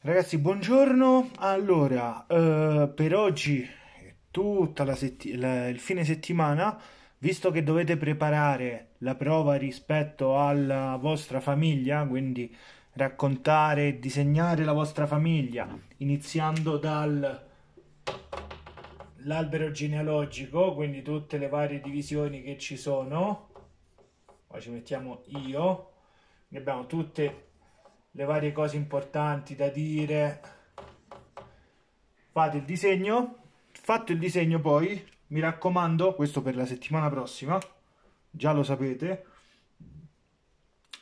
Ragazzi, buongiorno. Allora, eh, per oggi, tutta la setti- la- il fine settimana, visto che dovete preparare la prova rispetto alla vostra famiglia, quindi raccontare e disegnare la vostra famiglia, iniziando dal l'albero genealogico, quindi tutte le varie divisioni che ci sono. Poi ci mettiamo io. Ne abbiamo tutte le varie cose importanti da dire. Fate il disegno. Fatto il disegno poi, mi raccomando, questo per la settimana prossima, già lo sapete,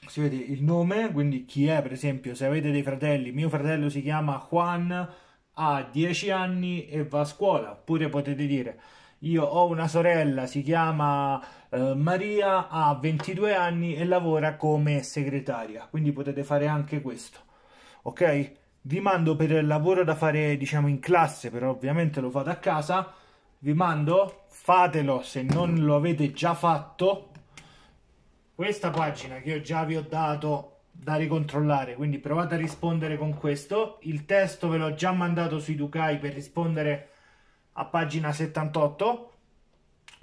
si vede il nome, quindi chi è, per esempio, se avete dei fratelli, mio fratello si chiama Juan, ha 10 anni e va a scuola, oppure potete dire io ho una sorella, si chiama eh, Maria, ha 22 anni e lavora come segretaria, quindi potete fare anche questo. Ok? Vi mando per il lavoro da fare, diciamo, in classe, però ovviamente lo fate a casa. Vi mando, fatelo se non lo avete già fatto. Questa pagina che io già vi ho dato da ricontrollare, quindi provate a rispondere con questo. Il testo ve l'ho già mandato sui Ducai per rispondere a pagina 78.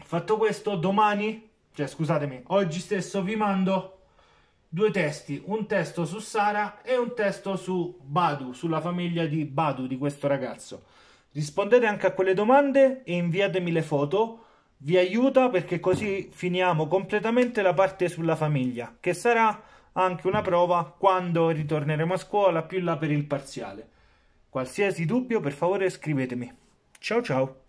Fatto questo, domani, cioè scusatemi, oggi stesso vi mando due testi, un testo su Sara e un testo su Badu, sulla famiglia di Badu, di questo ragazzo. Rispondete anche a quelle domande e inviatemi le foto, vi aiuta perché così finiamo completamente la parte sulla famiglia, che sarà anche una prova quando ritorneremo a scuola più là per il parziale. Qualsiasi dubbio, per favore scrivetemi. Ciao, ciao.